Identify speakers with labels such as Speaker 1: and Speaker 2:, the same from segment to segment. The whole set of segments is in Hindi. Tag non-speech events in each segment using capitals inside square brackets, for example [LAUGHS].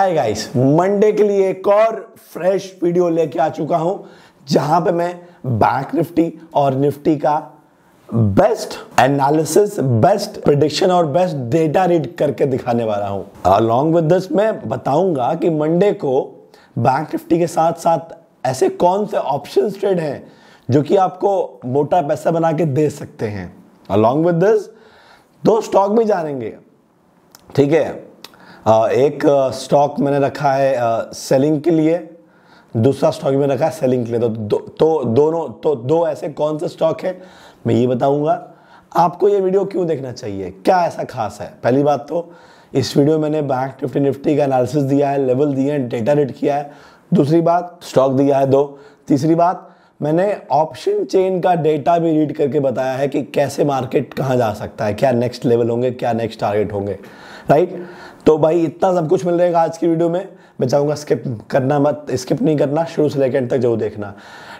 Speaker 1: हाय गाइस मंडे के लिए एक और फ्रेश वीडियो लेके आ चुका हूँ, जहाँ पे मैं बैंक निफ्टी और निफ्टी का बेस्ट एनालिसिस बेस्ट प्रिडिक्शन और बेस्ट डेटा रीड करके दिखाने वाला हूँ। अलोंग विद दिस मैं बताऊँगा कि मंडे को बैंक निफ्टी के साथ साथ ऐसे कौन से ऑप्शन ट्रेड हैं जो कि आपको मोटा पैसा बना के दे सकते हैं। अलोंग विद दिस दो स्टॉक भी जानेंगे। ठीक है? एक स्टॉक मैंने रखा है सेलिंग के लिए। दूसरा स्टॉक मैंने रखा है सेलिंग के लिए। तो दो, तो दोनों तो दो ऐसे कौन से स्टॉक है? मैं ये बताऊँगा। आपको ये वीडियो क्यों देखना चाहिए? क्या ऐसा खास है? पहली बात तो इस वीडियो में मैंने बैंक निफ्टी निफ्टी का एनालिसिस दिया है लेवल दिए हैं डेटा रेट किया है। दूसरी बात स्टॉक दिया है दो। तीसरी बात मैंने ऑप्शन चेन का डेटा भी रीड करके बताया है कि कैसे मार्केट कहाँ जा सकता है क्या नेक्स्ट लेवल होंगे क्या नेक्स्ट टारगेट होंगे राइट तो भाई इतना सब कुछ मिल रहेगा आज की वीडियो में। मैं चाहूँगा स्किप करना मत स्किप नहीं करना, शुरू से लेकर एंड तक ज़रूर देखना।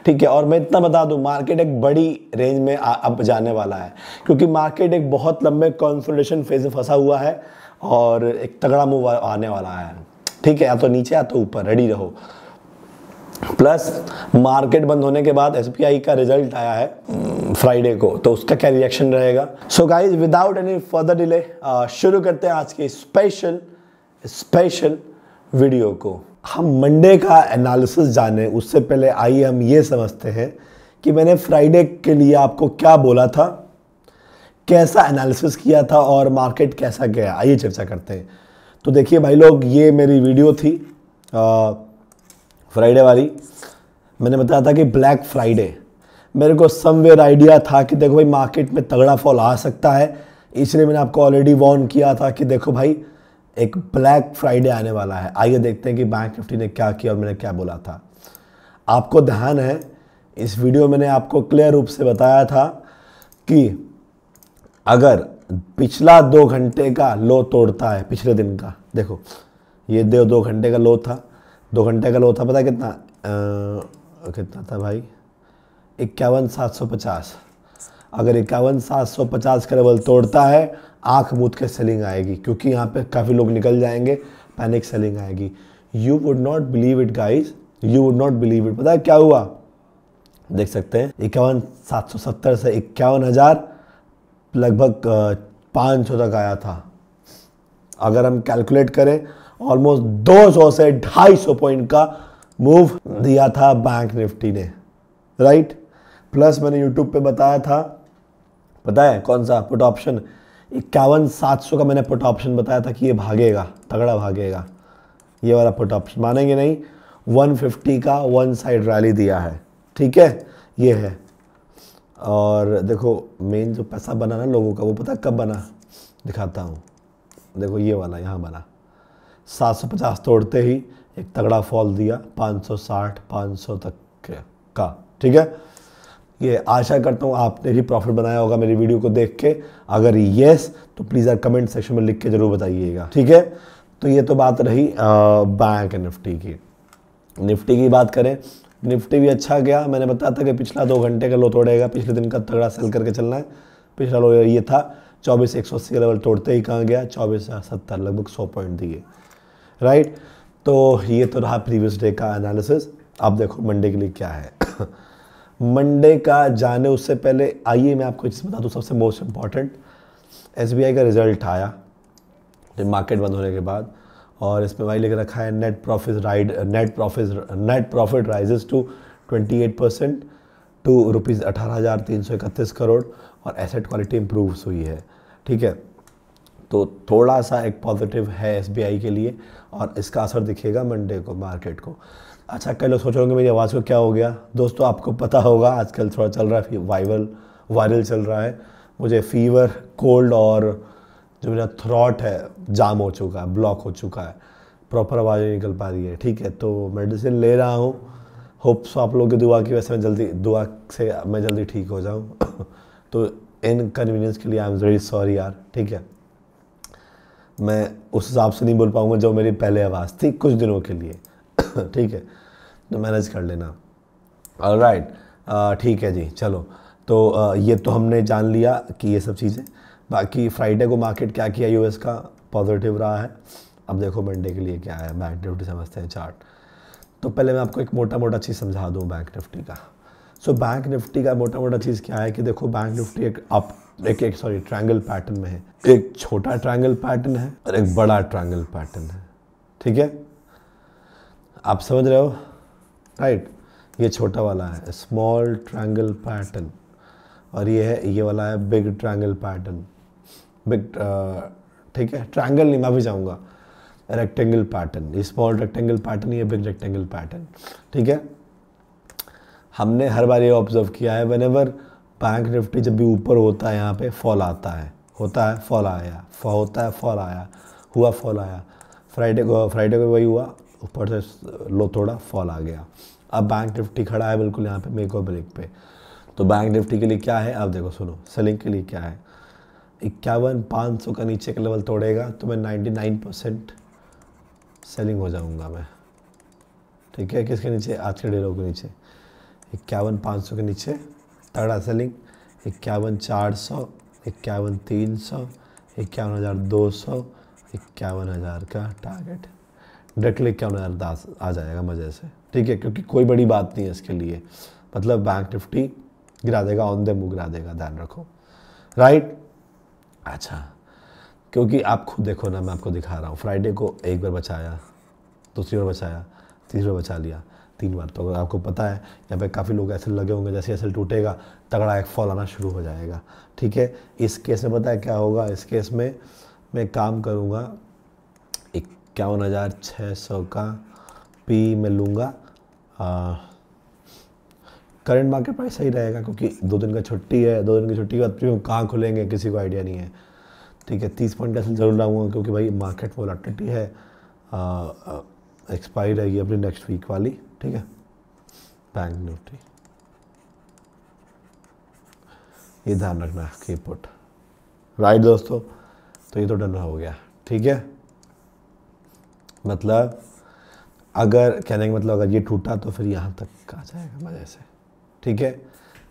Speaker 1: ठीक है, और मैं इतना बता दूँ मार्केट एक बड़ी रेंज में अब जाने वाला है। क्योंकि मार्केट एक बहुत लंबे कॉन्सोलेशन फ़ेज़ में फंसा हुआ है और एक तगड़ा मूव आने वाला है। ठीक है, या तो नीचे या तो ऊपर रेडी रहो। प्लस मार्केट बंद होने के बाद एस का रिज़ल्ट आया है फ्राइडे को तो उसका क्या रिएक्शन रहेगा? So guys without any further delay शुरू करते हैं आज के स्पेशल स्पेशल वीडियो को। हम मंडे का एनालिसिस जाने उससे पहले आइए हम ये समझते हैं कि मैंने फ्राइडे के लिए आपको क्या बोला था कैसा एनालिसिस किया था और मार्केट कैसा गया। आइए चर्चा करते हैं। तो देखिए भाई लोग ये मेरी वीडियो थी आ, फ्राइडे वाली। मैंने बताया था कि ब्लैक फ्राइडे मेरे को समवेयर आइडिया था कि देखो भाई मार्केट में तगड़ा फॉल आ सकता है। इसलिए मैंने आपको ऑलरेडी वॉर्न किया था कि देखो भाई, एक ब्लैक फ्राइडे आने वाला है। आइए देखते हैं कि बैंक निफ्टी ने क्या किया और मैंने क्या बोला था। आपको ध्यान है, इस वीडियो मैंने आपको क्लियर रूप से बताया था कि अगर पिछला दो घंटे का लो तोड़ता है, पिछले दिन का, देखो, ये दो दो घंटे का लो था। दो घंटे का लो था पता कितना? आ, कितना था भाई? इक्यावन सात सौ पचास। अगर इक्यावन सात सौ पचास का लेवल तोड़ता है आँख मूद के सेलिंग आएगी क्योंकि यहाँ पे काफ़ी लोग निकल जाएँगे पैनिक सेलिंग आएगी। You would not believe it guys you would not believe it पता है क्या हुआ? देख सकते हैं। इक्यावन सात सौ सत्तर से इक्यावन हज़ार लगभग पाँच सौ तक आया था। अगर हम कैलकुलेट करें ऑलमोस्ट 200 से 250 पॉइंट का मूव दिया था बैंक निफ्टी ने राइट प्लस मैंने यूट्यूब पे बताया था। पता है कौन सा पुट ऑप्शन इक्यावन सात सौ का मैंने पुट ऑप्शन बताया था कि ये भागेगा, तगड़ा भागेगा। ये वाला पुट ऑप्शन मानेंगे नहीं 150 का वन साइड रैली दिया है, ठीक है? ये है। और देखो मेन जो पैसा बना ना लोगों का, वो पता कब बना? दिखाता हूँ। देखो ये वाला, यहाँ बना। 750 तोड़ते ही एक तगड़ा फॉल दिया 560 500 तक का ठीक है? ये आशा करता हूँ आपने भी प्रॉफिट बनाया होगा मेरी वीडियो को देख के। अगर येस तो प्लीज़ यार कमेंट सेक्शन में लिख के ज़रूर बताइएगा, ठीक है? तो ये तो बात रही बैंक निफ्टी की। निफ्टी की बात करें निफ्टी भी अच्छा गया। मैंने बताया था कि पिछला दो घंटे का लो तोड़ेगा पिछले दिन का तगड़ा सेल करके चलना है। पिछला लो ये था, चौबीस एक सौ अस्सी लेवल तोड़ते ही कहाँ गया? चौबीस सत्तर, लगभग सौ पॉइंट दिए। राइट तो ये तो रहा प्रीवियस डे का एनालिसिस अब देखो मंडे के लिए क्या है? [COUGHS] मंडे का जाने उससे पहले आइए, मैं आपको चीज़ बता दूँ सबसे मोस्ट इंपॉर्टेंट एस का रिज़ल्ट आया मार्केट बंद होने के बाद, और इसमें भाई लिख रखा है net profit ride net profit net profit rises to 28 percent to rupees अठारह करोड़, और एसेट क्वालिटी इम्प्रूव हुई है। ठीक है? तो थोड़ा सा एक पॉजिटिव है एसबीआई के लिए और इसका असर दिखेगा मंडे को मार्केट को। अच्छा कई लोग सोचोगे मेरी आवाज़ को क्या हो गया? दोस्तों, आपको पता होगा, आजकल थोड़ा चल रहा है वायरल वायरल चल रहा है। मुझे फीवर कोल्ड और जो मेरा थ्रॉट है जाम हो चुका है ब्लॉक हो चुका है। प्रॉपर आवाज़ नहीं निकल पा रही है, ठीक है? तो मेडिसिन ले रहा हूँ। होप्स आप लोगों की दुआ की वैसे मैं जल्दी, दुआ से मैं जल्दी ठीक हो जाऊँ। [LAUGHS] तो इनकन्वीनियंस के लिए आई एम वेरी सॉरी यार, ठीक है? मैं उस हिसाब से नहीं बोल पाऊँगा जो मेरी पहले आवाज़ थी कुछ दिनों के लिए। [COUGHS] ठीक है? तो मैनेज कर लेना। राइट ठीक है जी चलो। तो uh, ये तो हमने जान लिया कि ये सब चीज़ें। बाकी फ्राइडे को मार्केट क्या किया यूएस का? पॉजिटिव रहा है। अब देखो मंडे के लिए क्या है। बैंक निफ्टी समझते हैं चार्ट तो पहले मैं आपको एक मोटा मोटा चीज़ समझा दूँ बैंक निफ्टी का। सो बैंक निफ्टी का मोटा मोटा चीज़ क्या है कि देखो बैंक निफ्टी एक अप एक एक सॉरी ट्रायंगल पैटर्न में है। एक छोटा ट्रायंगल पैटर्न है और एक बड़ा ट्रायंगल पैटर्न है। ठीक है? आप समझ रहे हो? राइट ये छोटा वाला है स्मॉल ट्रायंगल पैटर्न और ये है, ये वाला है बिग ट्रायंगल पैटर्न बिग ठीक है? ट्रायंगल नहीं, मैं भी जाऊँगा। Rectangle pattern small rectangle pattern ये बिग रेक्टेंगल पैटर्न ठीक है? हमने हर बार ये ऑब्ज़र्व किया है वन एवर बैंक निफ्टी जब भी ऊपर होता है, यहाँ पे फॉल आता है। होता है फॉल आया। फॉ होता है फॉल आया। हुआ फॉल आया। फ्राइडे को फ्राइडे को वही हुआ। ऊपर से लो, थोड़ा फॉल आ गया। अब बैंक निफ्टी खड़ा है बिल्कुल यहाँ पे मेक और ब्रेक पे। तो बैंक निफ्टी के लिए क्या है? अब देखो, सुनो। सेलिंग के लिए क्या है? इक्यावन पाँच सौ का नीचे का लेवल तोड़ेगा तो मैं नाइन्टी नाइन परसेंट सेलिंग हो जाऊँगा मैं। ठीक है? किसके नीचे? आज के डेलों के नीचे। इक्यावन पाँच सौ के नीचे, तगड़ा सेलिंग इक्यावन चार सौ, इक्यावन तीन सौ, इक्यावन हज़ार दो सौ, इक्यावन हज़ार का टारगेट डायरेक्टली इक्यावन हज़ार दस आ जाएगा मज़े से। ठीक है, क्योंकि कोई बड़ी बात नहीं है इसके लिए। मतलब बैंक निफ्टी गिरा देगा ऑन द मुँह गिरा देगा, ध्यान रखो। राइट अच्छा क्योंकि आप खुद देखो ना, मैं आपको दिखा रहा हूँ। फ्राइडे को एक बार बचाया, दूसरी बार बचाया, तीसरी बार बचा लिया। तीन बार तो अगर आपको पता है, यहाँ पे काफ़ी लोग ऐसे लगे होंगे जैसे ऐसे टूटेगा, तगड़ा एक फॉल आना शुरू हो जाएगा। ठीक है? इस केस में पता है क्या होगा? इस केस में मैं काम करूँगा, इक्यावन हज़ार छः सौ का पी मैं लूँगा। करंट मार्केट प्राइस सही रहेगा क्योंकि दो दिन का छुट्टी है, दो दिन की छुट्टी के बाद प्रीमियम कहाँ खुलेंगे, किसी को आइडिया नहीं है। ठीक है? तीस पॉइंट ऐसे ज़रूर लाऊँगा क्योंकि भाई मार्केट वोलाटिलिटी है। एक्सपायर रहेगी अपनी नेक्स्ट वीक वाली। ठीक है? बैंक निफ्टी ये ध्यान रखना की पुट राइट दोस्तों? तो ये तो डन हो गया, ठीक है? मतलब अगर कहने का मतलब अगर ये टूटा तो फिर यहाँ तक आ जाएगा मज़े से, ठीक है?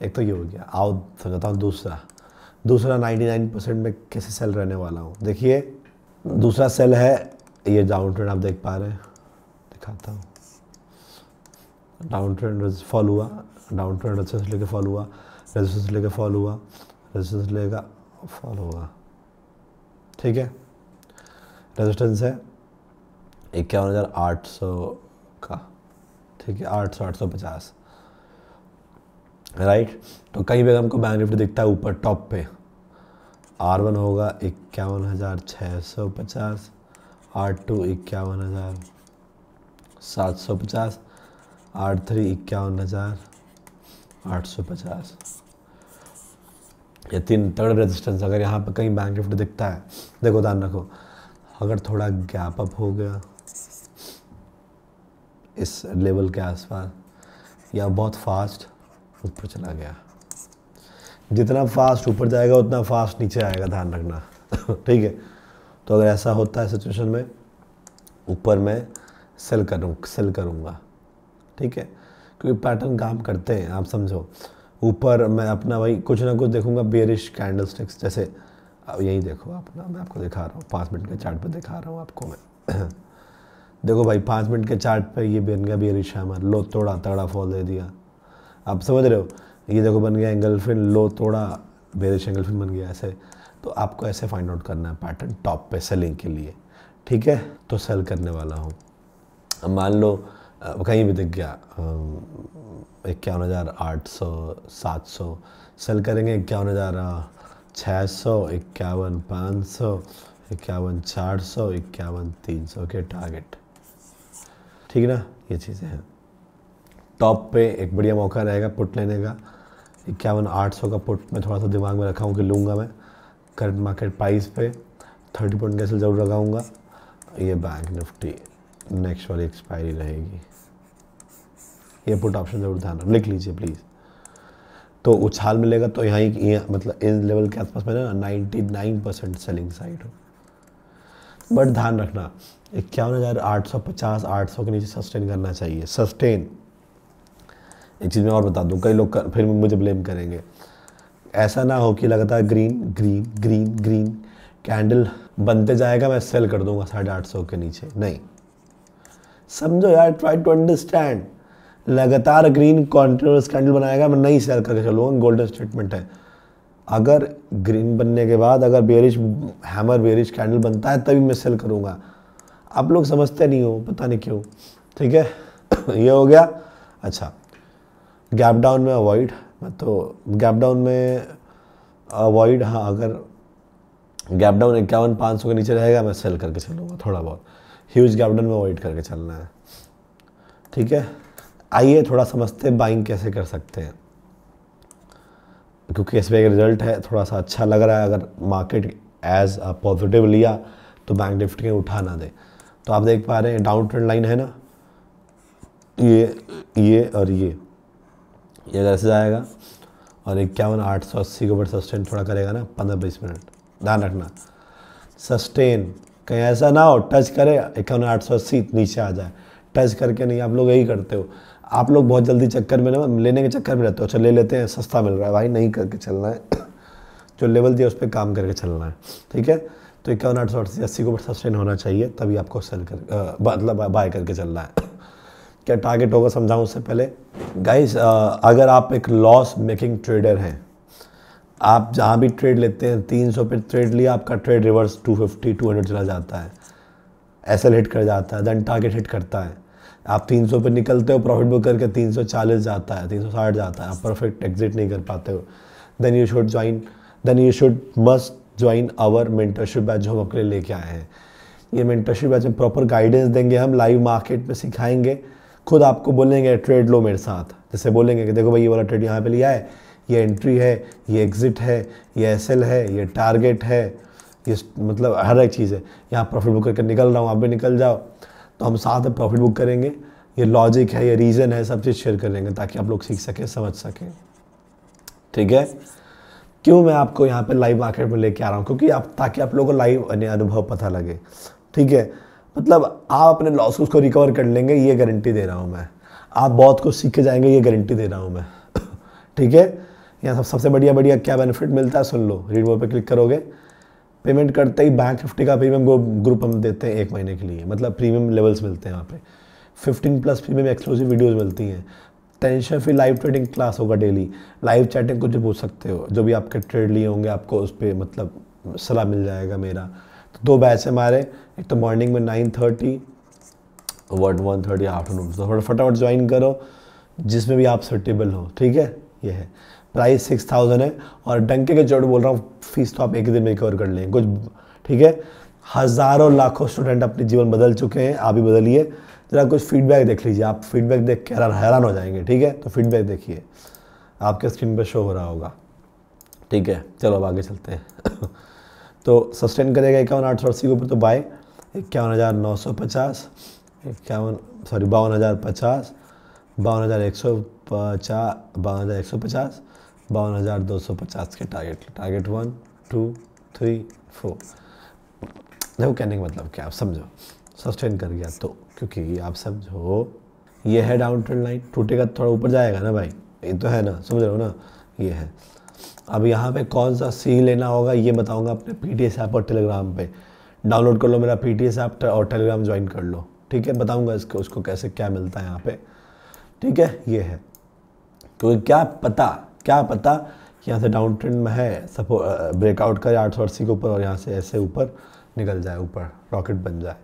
Speaker 1: एक तो ये हो गया। आओ, समझता हूँ दूसरा। दूसरा 99 परसेंट में कैसे सेल रहने वाला हूँ? देखिए, दूसरा सेल है, ये डाउन ट्रेंड आप देख पा रहे हैं। दिखाता हूँ। डाउन ट्रेंड फॉल हुआ डाउन ट्रेंड अच्छे से लेके फॉल हुआ रेजिस्टेंस लेके फॉल हुआ रेजिस्टेंस लेगा फॉल होगा ठीक है? रेजिस्टेंस है इक्यावन हज़ार आठ सौ का। ठीक है? आठ सौ आठ सौ पचास। राइट तो कहीं भी हमको बैंक निफ्टी दिखता है ऊपर टॉप पे आर वन होगा इक्यावन हज़ार छः सौ पचास आर टू इक्यावन हज़ार सात सौ पचास आठ थ्री इक्यावन हज़ार आठ सौ पचास। ये तीन तगड़ रेजिस्टेंस अगर यहाँ पर कहीं बैंक निफ्टी दिखता है, देखो ध्यान रखो, अगर थोड़ा गैप अप हो गया इस लेवल के आसपास, या बहुत फास्ट ऊपर चला गया। जितना फास्ट ऊपर जाएगा, उतना फास्ट नीचे आएगा, ध्यान रखना। [LAUGHS] ठीक है? तो अगर ऐसा होता है सिचुएशन में, ऊपर मैं सेल करूँ सेल करूँगा। ठीक है? क्योंकि पैटर्न काम करते हैं, आप समझो। ऊपर मैं अपना वही कुछ ना कुछ देखूँगा बेरिश कैंडल स्टिक्स जैसे यही देखो अपना मैं आपको दिखा रहा हूँ, पाँच मिनट के चार्ट पे दिखा रहा हूँ आपको मैं। [CLEARS THROAT] देखो भाई, पाँच मिनट के चार्ट पे ये बन गया बेरिश हैमर लो तोड़ा तगड़ा फॉल दे दिया। आप समझ रहे हो? ये देखो बन गया एंगलफिन लो तोड़ा बेरिश एंगलफिन बन गया ऐसे। तो आपको ऐसे फाइंड आउट करना है पैटर्न टॉप पे सेलिंग के लिए। ठीक है? तो सेल करने वाला हूँ। मान लो कहीं भी दिख गया इक्यावन हज़ार आठ सौ, सात सौ सेल करेंगे इक्यावन हज़ार, छः सौ, इक्यावन, पाँच सौ, इक्यावन, चार सौ, इक्यावन, तीन सौ के टारगेट ठीक है ना? ये चीज़ें हैं। टॉप पे एक बढ़िया मौका रहेगा पुट लेने का। इक्यावन, आठ सौ का पुट मैं थोड़ा सा दिमाग में रखा हूँ कि लूँगा मैं। करंट मार्केट प्राइस पे थर्टी पॉइंट कैसे ज़रूर लगाऊँगा। ये बैंक निफ्टी नेक्स्ट वाली एक्सपायरी रहेगी। ये पुट ऑप्शन ज़रूर ध्यान लिख लीजिए प्लीज़ तो उछाल मिलेगा तो यहाँ ही मतलब इन लेवल के आसपास में ना ninety nine percent selling side हो। बट ध्यान रखना इक्यावन हज़ार आठ सौ पचास आठ सौ के नीचे सस्टेन करना चाहिए। सस्टेन एक चीज़ मैं और बता दूँ कई लोग कर, फिर मुझे ब्लेम करेंगे। ऐसा ना हो कि लगातार green green green green candle बनते जाएगा मैं सेल कर दूँगा साढ़े आठ सौ के नीचे। नहीं। समझो यार ट्राई टू अंडरस्टैंड लगातार ग्रीन कॉन्टिन्यूस कैंडल बनाएगा, मैं नहीं सेल करके चलूँगा गोल्डन स्टेटमेंट है। अगर ग्रीन बनने के बाद, अगर बेरिश हैमर बेरिश कैंडल बनता है, तभी मैं सेल करूँगा। आप लोग समझते नहीं हो, पता नहीं क्यों। ठीक है? [COUGHS] ये हो गया। अच्छा गैप डाउन में अवॉइड तो गैप डाउन में अवॉइड हाँ अगर गैप डाउन इक्यावन पाँच सौ के नीचे रहेगा, मैं सेल करके चलूँगा थोड़ा बहुत। ह्यूज गैप डाउन में अवॉइड करके चलना है। ठीक है? आइए, थोड़ा समझते हैं बाइंग कैसे कर सकते हैं। क्योंकि इस पर रिज़ल्ट है, थोड़ा सा अच्छा लग रहा है। अगर मार्केट एज अ पॉजिटिव लिया तो बैंक निफ्टी के उठा ना दे। तो आप देख पा रहे हैं डाउन ट्रेंड लाइन है ना? ये ये और ये। ये अगर ऐसे जाएगा और इक्यावन, आठ सौ अस्सी के ऊपर सस्टेन थोड़ा करेगा ना, पंद्रह, बीस मिनट। ध्यान रखना। सस्टेन कहीं ऐसा ना हो, टच करे इक्यावन आठ सौ अस्सी नीचे आ जाए। टच करके नहीं, आप लोग यही करते हो। आप लोग बहुत जल्दी चक्कर में ना, लेने के चक्कर में रहते हो। अच्छा ले लेते हैं, सस्ता मिल रहा है। भाई, नहीं करके चलना है। [COUGHS] जो लेवल दिया, उस पर काम करके चलना है। ठीक है? तो इक्यावन, आठ सौ अस्सी अस्सी को सस्टेन होना चाहिए, तभी आपको सेल कर मतलब बाय करके चलना है। [COUGHS] क्या टारगेट होगा समझाऊँ उससे पहले? गाइस अगर आप एक लॉस मेकिंग ट्रेडर हैं आप जहाँ भी ट्रेड लेते हैं, तीन सौ पे ट्रेड लिया, आपका trade reverse to fifty to hundred चला जाता है। एल हिट कर जाता है देन टारगेट हिट करता है। आप 300 पे निकलते हो प्रॉफिट बुक करके 340 जाता है 360 जाता है। आप परफेक्ट एग्जिट नहीं कर पाते हो। Then you should join then you should must join our mentorship batch जो हम अपने लेके आए हैं। ये मेंटरशिप बैच में प्रॉपर गाइडेंस देंगे हम लाइव मार्केट में सिखाएँगे। खुद आपको बोलेंगे ट्रेड लो मेरे साथ। जैसे बोलेंगे कि, देखो भाई, ये वाला ट्रेड यहाँ पे लिया है। ये एंट्री है, ये एग्जिट है, ये एस है, ये टारगेट है, ये मतलब हर एक चीज़ है। यहाँ प्रॉफिट बुक करके निकल रहा हूँ, आप भी निकल जाओ। तो हम साथ में प्रॉफिट बुक करेंगे। ये लॉजिक है, ये रीज़न है, सब चीज़ शेयर करेंगे ताकि आप लोग सीख सकें, समझ सकें। ठीक है? क्यों मैं आपको यहाँ पे लाइव मार्केट में लेके आ रहा हूँ? क्योंकि आप, ताकि आप लोगों को लाइव अनुभव पता लगे। ठीक है? मतलब आप अपने लॉसेस को रिकवर कर लेंगे, ये गारंटी दे रहा हूँ मैं। आप बहुत कुछ सीख के जाएँगे, ये गारंटी दे रहा हूँ मैं। [COUGHS] ठीक है? यहाँ सब सबसे बढ़िया बढ़िया क्या बेनिफिट मिलता है? सुन लो। रीड मोर पे क्लिक करोगे। पेमेंट करते ही बैंक निफ्टी का प्रीमियम ग्रुप हम देते हैं एक महीने के लिए। मतलब प्रीमियम लेवल्स मिलते हैं वहाँ पे। 15 प्लस प्रीमियम एक्सक्लूसिव वीडियोस मिलती हैं। Tension free live trading class होगा डेली लाइव चैटिंग कुछ पूछ सकते हो। जो भी आपके ट्रेड लिए होंगे, आपको उस पर मतलब सलाह मिल जाएगा मेरा। तो दो बैच हमारे। एक तो मॉर्निंग में nine thirty one one thirty afternoon तो फटाफट ज्वाइन करो। जिसमें भी आप सर्टेबल हो। ठीक है? ये है। प्राइस सिक्स थाउज़ेंड है और डंके के चोट बोल रहा हूँ फ़ीस तो आप एक ही दिन में कवर कर लेंगे कुछ, ठीक है? हज़ारों लाखों स्टूडेंट अपने जीवन बदल चुके हैं, आप भी बदलिए। ज़रा कुछ फीडबैक देख लीजिए। आप फीडबैक देख के हैरान हो जाएँगे, ठीक है? तो फीडबैक देखिए। आपके स्क्रीन पर शो हो रहा होगा। ठीक है? चलो अब आगे चलते हैं। [COUGHS] तो सस्टेन करेगा इक्यावन आठ सौ अस्सी के ऊपर तो बाय इक्यावन हज़ार नौ सौ पचास। इक्यावन सॉरी बावन हज़ार पचास। बावन हज़ार एक सौ पचास बावन हज़ार एक सौ पचास, बावन हज़ार दो सौ पचास के target target one two three four देखो कहने का मतलब क्या आप समझो। सस्टेन कर गया तो क्योंकि आप समझो, ये है डाउन ट्रेंड लाइन टूटेगा तो थोड़ा ऊपर जाएगा ना भाई। ये तो है ना, समझ रहे हो ना? ये है। अब यहाँ पे कौन सा सी लेना होगा, ये बताऊँगा अपने पी टी एस ऐप और टेलीग्राम पे। डाउनलोड कर लो मेरा पी टी एस ऐप और टेलीग्राम ज्वाइन कर लो। ठीक है, बताऊँगा इसको, उसको कैसे क्या मिलता है यहाँ पे। ठीक है, ये है। क्योंकि क्या पता क्या पता कि यहाँ से डाउन ट्रेंड में है सपो ब्रेकआउट करे आठ सौ अस्सी के ऊपर और यहाँ से ऐसे ऊपर निकल जाए, ऊपर रॉकेट बन जाए।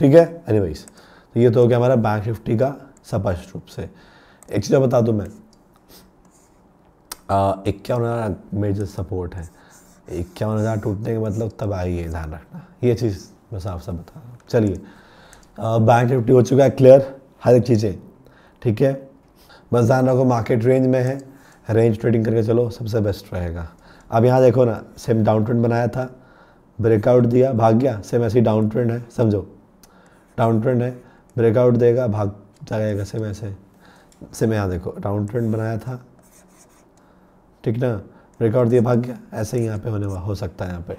Speaker 1: ठीक है? एनी तो ये तो हो गया हमारा बैंक निफ्टी का स्पष्ट रूप से। एक चीज़ बता दूँ मैं। इक्यावन हज़ार मेजर सपोर्ट है। इक्यावन हज़ार टूटने के मतलब तब आइए, ध्यान रखना। ये चीज़ मैं साफ़ साफ़ बता रहा हूँ। चलिए बैंक निफ्टी हो चुका है क्लियर हर एक चीज़ें। ठीक है? बस ध्यान रखो मार्केट रेंज में है। रेंज ट्रेडिंग करके चलो, सबसे बेस्ट रहेगा। अब यहाँ देखो ना सेम डाउन ट्रेंड बनाया था ब्रेकआउट दिया, भाग गया सेम ऐसी डाउन ट्रेंड है, समझो। डाउन ट्रेंड है ब्रेकआउट देगा, भाग जाएगा सेम ऐसे। सेम यहाँ देखो डाउन ट्रेंड बनाया था। ठीक ना? ब्रेकआउट दिया, भाग गया, ऐसे ही यहाँ पे होने हो सकता है यहाँ पे।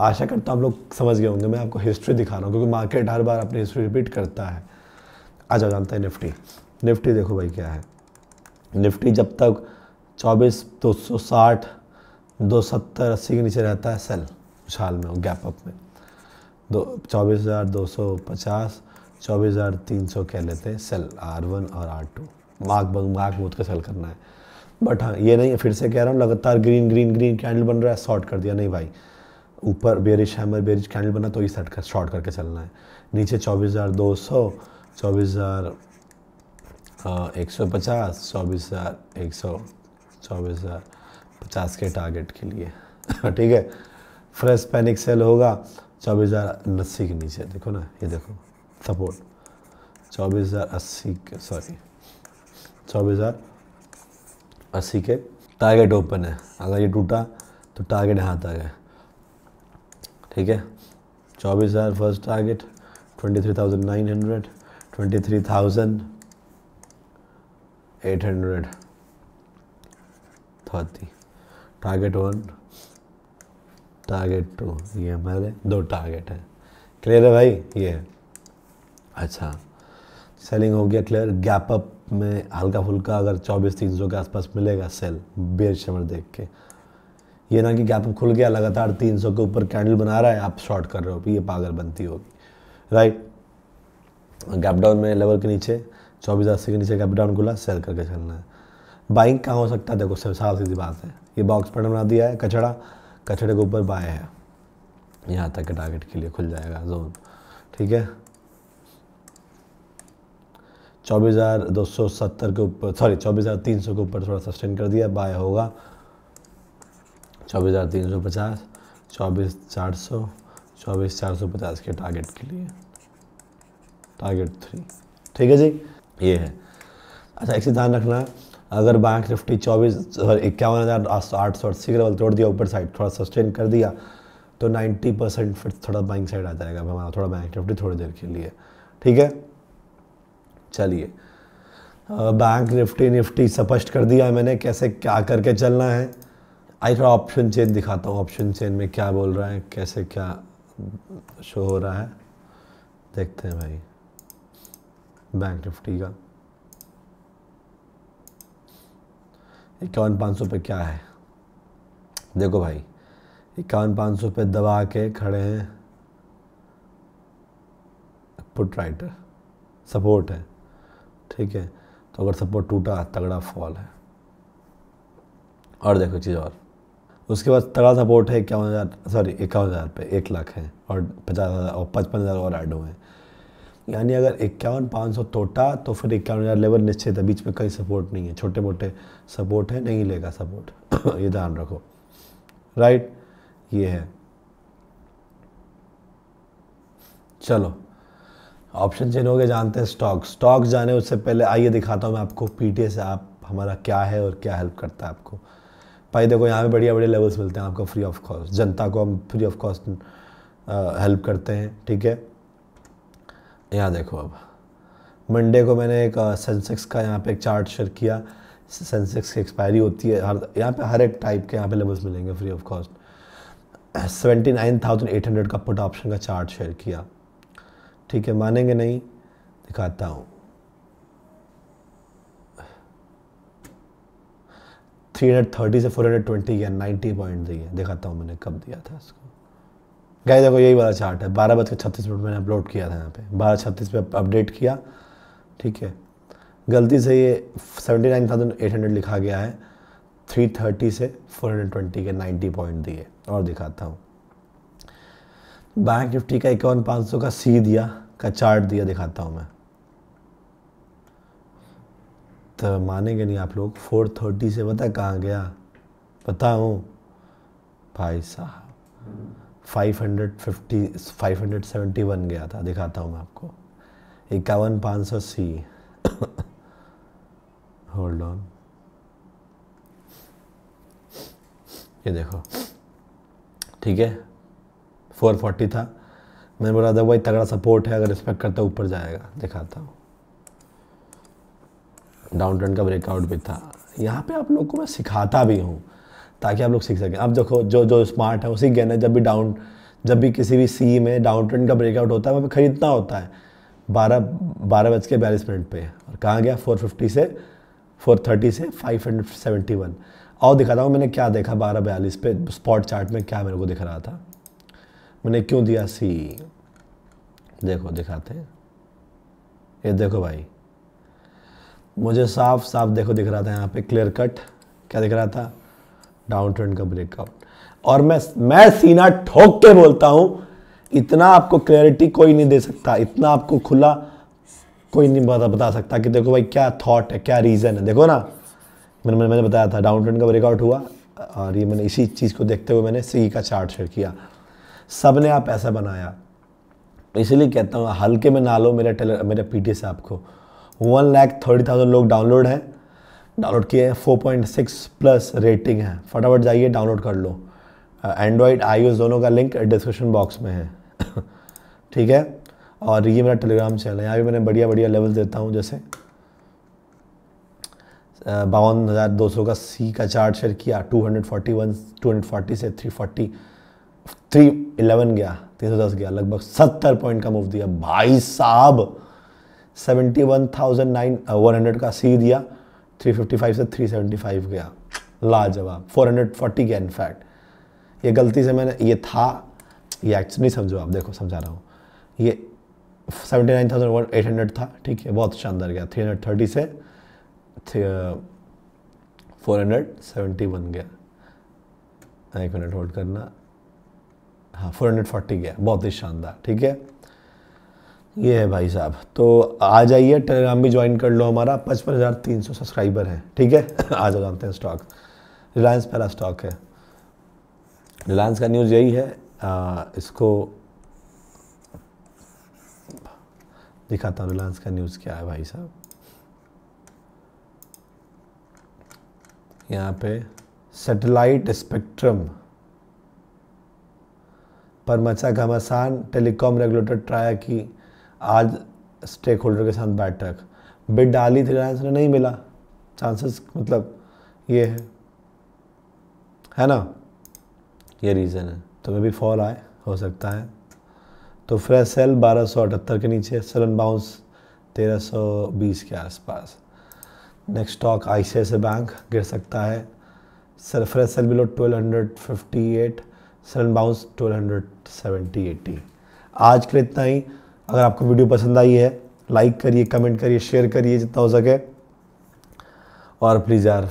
Speaker 1: आशा करता हूँ आप लोग समझ गए होंगे, मैं आपको हिस्ट्री दिखा रहा हूँ, क्योंकि मार्केट हर बार अपनी हिस्ट्री रिपीट करता है। आ जाओ जानते हैं निफ्टी निफ्टी देखो भाई क्या है। निफ्टी जब तक चौबीस, दो सौ साठ, दो सत्तर, अस्सी के नीचे रहता है सेल कुछ हाल में गैप अप में। दो, चौबीस हज़ार, दो सौ पचास, चौबीस हज़ार तीन सौ कह लेते हैं सेल आर वन और आर टू मार्क मार्क मूथ का सेल करना है। बट हाँ ये नहीं, फिर से कह रहा हूँ, लगातार ग्रीन ग्रीन ग्रीन कैंडल बन रहा है शॉर्ट कर दिया, नहीं भाई। ऊपर बेरिश हैमर बेरिश कैंडल बना तो ही सेट कर शॉर्ट करके चलना है। नीचे चौबीस हज़ार दो सौ, चौबीस हज़ार एक सौ पचास, चौबीस हज़ार, एक सौ, चौबीस हज़ार, पचास के टारगेट के लिए। [LAUGHS] ठीक है? फ्रेश पैनिक सेल होगा, चौबीस हज़ार अस्सी के नीचे। देखो ना, ये देखो सपोर्ट चौबीस हज़ार अस्सी के सॉरी चौबीस हज़ार अस्सी के टारगेट ओपन है। अगर ये टूटा तो टारगेट यहाँ तक है ठीक है? चौबीस हज़ार first target twenty three thousand nine hundred twenty three thousand eight hundred thirty target one target two ये हमारे दो टारगेट है। क्लियर है भाई? ये। है अच्छा। सेलिंग हो गया क्लियर गैप अप में हल्का फुल्का अगर चौबीस तीन सौ के आसपास मिलेगा सेल बेर शमर देख के। ये ना कि गैप अप खुल गया, लगातार तीन सौ के ऊपर कैंडल बना रहा है, आप शॉर्ट कर रहे हो, ये पागल बनती होगी। राइट गैप डाउन में लेवल के नीचे। चौबीस अस्सी के नीचे गैप डाउन खुला सेल करके चलना है। बाइंग कहाँ हो सकता है? देखो, सब साफ़ सीधी बात है। ये बॉक्स पैटर्न बना दिया है, कचड़ा। कचड़े के ऊपर बाय है। यहाँ तक के टारगेट के लिए खुल जाएगा जोन ठीक है? चौबीस हज़ार दो सौ सत्तर के ऊपर सॉरी चौबीस हज़ार तीन सौ के ऊपर थोड़ा सस्टेन कर दिया बाय होगा। चौबीस हज़ार तीन सौ पचास, चौबीस चार सौ, चौबीस चार सौ पचास के टारगेट के लिए। टारगेट थ्री ठीक है जी? ये है। अच्छा एक ध्यान रखना, अगर बैंक निफ्टी चौबीस, सॉरी, इक्यावन हज़ार आठ सौ अस्सी के लेवल तोड़ दिया, ऊपर साइड थोड़ा सस्टेन कर दिया तो नाइन्टी परसेंट फिर थोड़ा बैंक साइड आ जाएगा। हमारा थोड़ा बैंक निफ्टी थोड़ी देर के लिए। ठीक है? चलिए। बैंक निफ्टी निफ्टी स्पष्ट कर दिया मैंने, कैसे क्या करके चलना है। आई थोड़ा ऑप्शन चेन दिखाता हूँ ऑप्शन चेन में क्या बोल रहा है, कैसे क्या शो हो रहा है। देखते हैं भाई। बैंक निफ्टी का। इक्यावन पाँच सौ पे क्या है? देखो भाई, इक्यावन पाँच सौ पे दबा के खड़े हैं। पुट राइटर सपोर्ट है। ठीक है तो अगर सपोर्ट टूटा, तगड़ा फॉल है। और देखो चीज़ और। उसके बाद तगड़ा सपोर्ट है, इक्यावन हज़ार सॉरी इक्यावन हज़ार पे एक लाख है। और पचास हज़ार और पचपन हज़ार और ऐड हुए हैं। यानी अगर इक्यावन पाँच सौ तोटा तो फिर इक्यावन हज़ार लेवल निश्चित है, बीच में कहीं सपोर्ट नहीं है। छोटे मोटे सपोर्ट है, नहीं लेगा सपोर्ट [COUGHS] ये ध्यान रखो। राइट ये है। चलो। ऑप्शन चेंज हो गए, जानते हैं स्टॉक स्टॉक जाने उससे पहले आइए दिखाता हूँ मैं आपको पीटीए से आप, हमारा क्या है और क्या हेल्प करता है आपको। भाई देखो, यहाँ पे बढ़िया बढ़िया लेवल्स मिलते हैं आपको फ्री ऑफ़ कॉस्ट जनता को हम फ्री ऑफ़ कॉस्ट हेल्प करते हैं, ठीक है? यहाँ देखो अब। मंडे को मैंने एक सेंसेक्स का यहाँ पे एक चार्ट शेयर किया। सेंसेक्स की एक्सपायरी होती है, हर, यहाँ पे हर एक टाइप के यहाँ पे लेवल्स मिलेंगे free of cost seventy nine thousand eight hundred का पुट ऑप्शन का चार्ट शेयर किया। ठीक है, मानेंगे नहीं? दिखाता हूँ। थ्री हंड्रेड थर्टी से फोर हंड्रेड ट्वेंटी गया नाइन्टी पॉइंट दिए दिखाता हूँ मैंने कब दिया था इसको। गए देखो यही वाला चार्ट है। बारह बज के छत्तीस मिनट मैंने अपलोड किया था यहाँ पे। बारह छत्तीस पे अपडेट किया। ठीक है। गलती से ये seventy nine thousand eight hundred लिखा गया है। थ्री थर्टी से फोर हंड्रेड ट्वेंटी के नाइन्टी पॉइंट दिए। और दिखाता हूँ। बैंक निफ्टी का इक्यावन पाँच सौ का सी दिया, का चार्ट दिया, दिखाता हूँ मैं। तो मानेंगे नहीं आप लोग। फोर थर्टी से पता कहाँ गया? पता हूँ भाई साहब। Five hundred fifty five hundred seventy one गया था, दिखाता हूँ मैं आपको। इक्यावन पाँच सौ सी। होल्ड ऑन ये देखो। ठीक है? फोर फोर्टी था। मैंने बोला था भाई, तगड़ा सपोर्ट है, अगर रिस्पेक्ट करता ऊपर जाएगा। दिखाता हूँ। डाउन ट्रेंड का ब्रेकआउट भी था। यहाँ पे आप लोग को मैं सिखाता भी हूँ। ताकि आप लोग सीख सकें। अब देखो, जो जो स्मार्ट है, उसी गए जब भी डाउन जब भी किसी भी सी में डाउन ट्रेंड का ब्रेकआउट होता है, वहाँ पर खरीदना होता है। बारह बारह बज के बयालीस मिनट पर और कहाँ गया? फोर फिफ्टी से फोर थर्टी से फाइव हंड्रेड सेवेंटी वन और दिखाता हूँ, मैंने क्या देखा बारह बयालीस पे? स्पॉट चार्ट में क्या मेरे को दिख रहा था? मैंने क्यों दिया सी देखो, दिखाते ये देखो भाई। मुझे साफ़ साफ़ देखो दिख रहा था यहाँ पे क्लियर कट क्या दिख रहा था? डाउन ट्रेंड का ब्रेकआउट और मैं मैं सीना ठोक के बोलता हूँ, इतना आपको क्लैरिटी कोई नहीं दे सकता, इतना आपको खुला कोई नहीं बता बता सकता कि देखो भाई क्या थॉट है, क्या रीज़न है। देखो ना, मैंने मैंने बताया था डाउन ट्रेंड का ब्रेकआउट हुआ, और ये मैंने इसी चीज़ को देखते हुए मैंने सी का चार्ट शेयर किया। सबने आप ऐसा बनाया। इसलिए कहता हूँ, हल्के में ना लो मेरे टेलर मेरे पी आपको वन लैख थर्टी थाउज़ेंड लोग डाउनलोड हैं। डाउनलोड किए हैं four point six plus rating है। फटाफट जाइए, डाउनलोड कर लो। एंड्रॉयड आई दोनों का लिंक डिस्क्रिप्शन बॉक्स में है। [LAUGHS] ठीक है? और ये मेरा टेलीग्राम चैनल है। यहाँ भी मैंने बढ़िया बढ़िया लेवल देता हूँ, जैसे बावन हज़ार दो सौ का सी का चार्ट शेयर किया two hundred forty one two hundred forty से थ्री फोर्टी थ्री इलेवन गया तीन सौ दस गया, लगभग सत्तर पॉइंट का मूव दिया। भाई साहब seventy one thousand nine one hundred का सी दिया। थ्री फिफ्टी फाइव से थ्री सेवेंटी फाइव गया। लाजवाब। फोर हंड्रेड फोर्टी गया इनफैक्ट ये गलती से मैंने, ये था, ये एक्चुअली समझो आप, देखो, समझा रहा हूँ। ये seventy nine thousand one eight hundred था, ठीक है, बहुत शानदार गया। थ्री हंड्रेड थर्टी से फोर हंड्रेड सेवेंटी वन गया। एक मिनट होल्ड करना। हाँ फोर हंड्रेड फोर्टी गया, बहुत ही शानदार, ठीक है? ये है भाई साहब। तो आ जाइए टेलीग्राम भी ज्वाइन कर लो हमारा। पचपन हज़ार तीन सौ सब्सक्राइबर है ठीक है? आ जाओ जानते हैं स्टॉक रिलायंस पहला स्टॉक है। रिलायंस का न्यूज़ यही है। आ, इसको दिखाता हूँ रिलायंस का न्यूज़ क्या है भाई साहब। यहाँ पे सैटेलाइट स्पेक्ट्रम पर मचा घमासान टेलीकॉम रेगुलेटर ट्राया की आज स्टेक होल्डर के साथ बैठक। बिड डाली थी रिलायंस ने नहीं मिला। चांसेस मतलब ये है। है ना? ये रीज़न है। तो मे भी फॉल आए, हो सकता है। तो फ्रेश सेल बारह सौ अठहत्तर के नीचे सलन बाउंस तेरह सौ बीस के आसपास। Next stock I C bank गिर सकता है। Sir fresh sell below twelve hundred fifty eight sullen bounce twelve hundred seventy eighty आज के लिए इतना ही। अगर आपको वीडियो पसंद आई है लाइक करिए कमेंट करिए शेयर करिए जितना हो सके। और प्लीज़ यार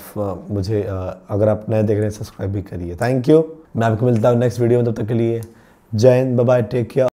Speaker 1: मुझे अगर आप नए देख रहे हैं सब्सक्राइब भी करिए। थैंक यू मैं आपको मिलता हूँ नेक्स्ट वीडियो में, तब तक के लिए। जय हिंद बाय टेक केयर